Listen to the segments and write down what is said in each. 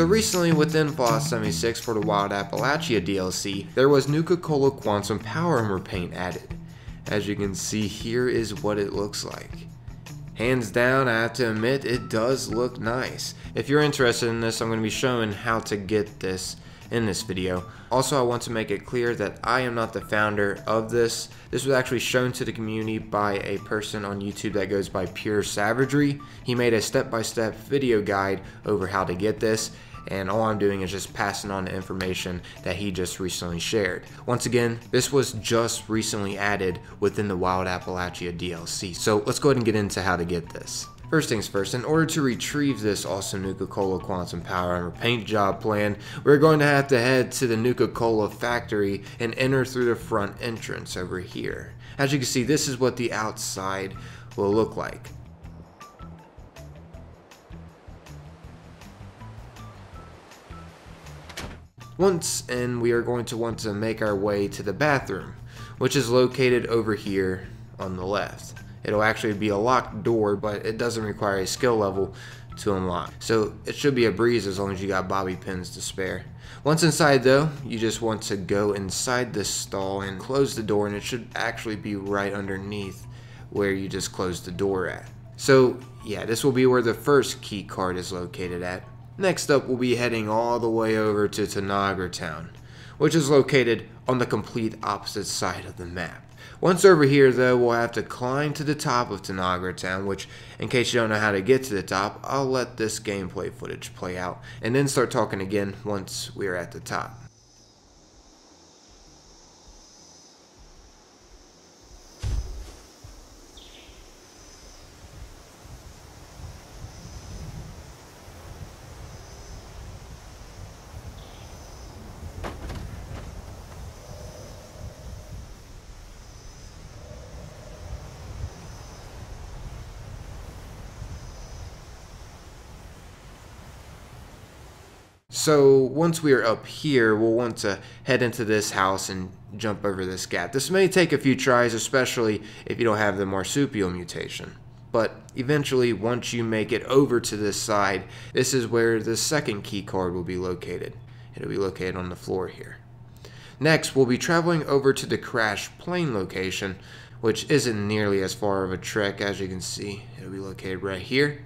So recently within Fallout 76 for the Wild Appalachia DLC, there was Nuka-Cola Quantum Power Armor paint added. As you can see here is what it looks like. Hands down, I have to admit, it does look nice. If you're interested in this, I'm going to be showing how to get this in this video. Also, I want to make it clear that I am not the founder of this. This was actually shown to the community by a person on YouTube that goes by Pure Savagery. He made a step-by-step -step video guide over how to get this and all I'm doing is just passing on the information that he just recently shared. Once again, this was just recently added within the Wild Appalachia DLC, so let's go ahead and get into how to get this. First things first, in order to retrieve this awesome Nuka-Cola Quantum Power Armor paint job plan, we're going to have to head to the Nuka-Cola factory and enter through the front entrance over here. As you can see, this is what the outside will look like. Once in, we are going to want to make our way to the bathroom, which is located over here on the left. It'll actually be a locked door, but it doesn't require a skill level to unlock. So it should be a breeze as long as you got bobby pins to spare. Once inside though, you just want to go inside this stall and close the door and it should actually be right underneath where you just closed the door at. So yeah, this will be where the first key card is located at. Next up, we'll be heading all the way over to Tanagra Town, which is located on the complete opposite side of the map. Once over here, though, we'll have to climb to the top of Tanagra Town, which, in case you don't know how to get to the top, I'll let this gameplay footage play out, and then start talking again once we're at the top. So once we are up here, we'll want to head into this house and jump over this gap. This may take a few tries, especially if you don't have the marsupial mutation. But eventually, once you make it over to this side, this is where the second key card will be located. It'll be located on the floor here. Next, we'll be traveling over to the crash plane location, which isn't nearly as far of a trek as you can see. It'll be located right here.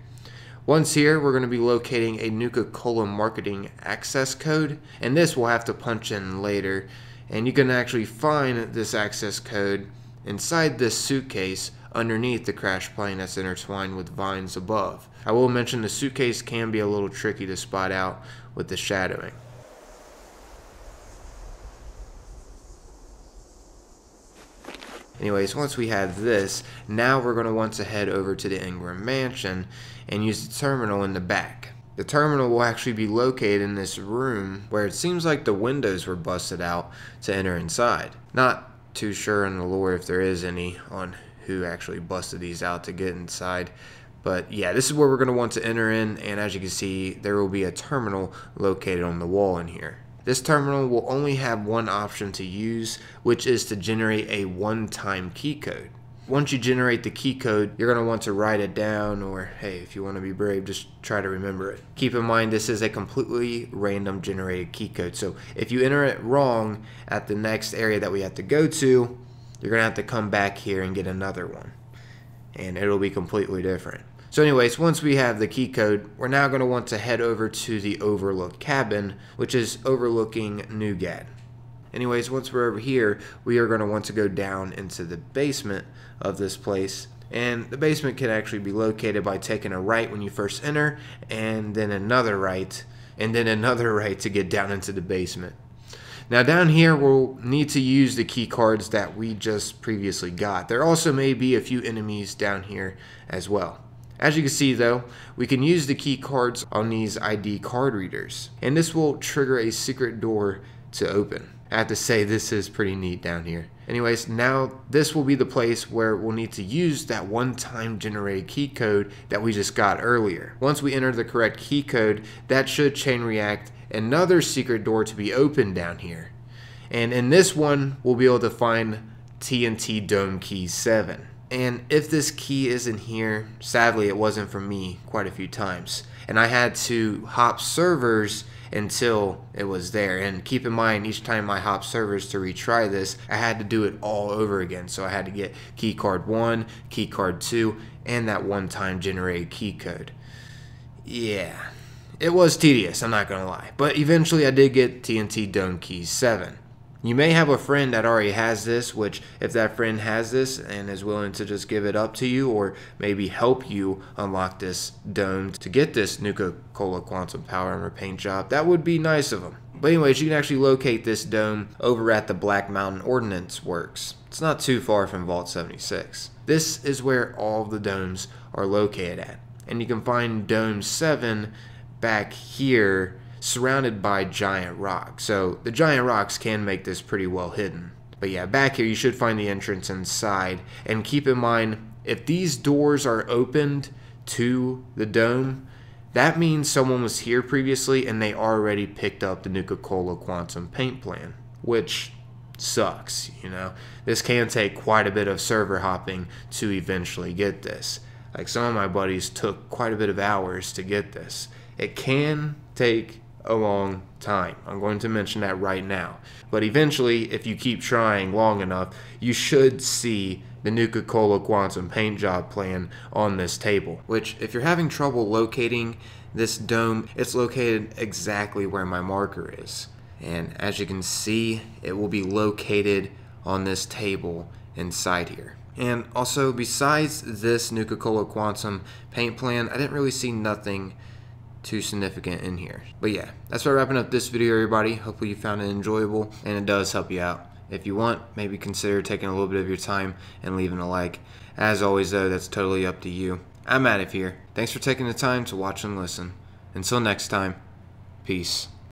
Once here, we're going to be locating a Nuka-Cola marketing access code, and this we'll have to punch in later. And you can actually find this access code inside this suitcase underneath the crash plane that's intertwined with vines above. I will mention the suitcase can be a little tricky to spot out with the shadowing. Anyways, once we have this, now we're going to want to head over to the Ingram Mansion and use the terminal in the back. The terminal will actually be located in this room where it seems like the windows were busted out to enter inside. Not too sure on the lore if there is any on who actually busted these out to get inside. But yeah, this is where we're going to want to enter in and as you can see, there will be a terminal located on the wall in here. This terminal will only have one option to use, which is to generate a one-time key code. Once you generate the key code, you're going to want to write it down or hey, if you want to be brave, just try to remember it. Keep in mind this is a completely random generated key code. So if you enter it wrong at the next area that we have to go to, you're going to have to come back here and get another one. And it'll be completely different. So anyways, once we have the key code, we're now going to want to head over to the Overlook cabin, which is overlooking Nugad. Anyways, once we're over here, we are going to want to go down into the basement of this place. And the basement can actually be located by taking a right when you first enter, and then another right, and then another right to get down into the basement. Now down here we'll need to use the key cards that we just previously got. There also may be a few enemies down here as well. As you can see though, we can use the key cards on these ID card readers, and this will trigger a secret door to open. I have to say this is pretty neat down here. Anyways, now this will be the place where we'll need to use that one-time generated key code that we just got earlier. Once we enter the correct key code, that should chain react another secret door to be opened down here. And in this one, we'll be able to find TNT Dome Key 7. And if this key isn't here, sadly it wasn't for me quite a few times. and I had to hop servers until it was there. And keep in mind, each time I hop servers to retry this, I had to do it all over again. So I had to get key card 1, key card 2, and that one time generated key code. Yeah, it was tedious, I'm not gonna lie. But eventually I did get TNT Dome Keys 7. You may have a friend that already has this, which, if that friend has this and is willing to just give it up to you or maybe help you unlock this dome to get this Nuka Cola Quantum Power Armor paint job, that would be nice of them. But anyways, you can actually locate this dome over at the Black Mountain Ordnance Works. It's not too far from Vault 76. This is where all the domes are located at. And you can find Dome 7 back here surrounded by giant rocks. So the giant rocks can make this pretty well hidden. But yeah, back here you should find the entrance inside. And keep in mind, if these doors are opened to the dome, that means someone was here previously and they already picked up the Nuka-Cola Quantum Paint Plan, which sucks, you know. This can take quite a bit of server hopping to eventually get this. Like some of my buddies took quite a bit of hours to get this. It can take a long time. I'm going to mention that right now. But eventually, if you keep trying long enough, you should see the Nuka Cola Quantum paint job plan on this table. Which, if you're having trouble locating this dome, it's located exactly where my marker is. And as you can see, it will be located on this table inside here. And also, besides this Nuka Cola Quantum paint plan, I didn't really see nothing too significant in here. But yeah, that's where wrapping up this video, everybody. Hopefully you found it enjoyable and it does help you out. If you want, maybe consider taking a little bit of your time and leaving a like. As always, though, that's totally up to you. I'm out of here. Thanks for taking the time to watch and listen. Until next time, peace.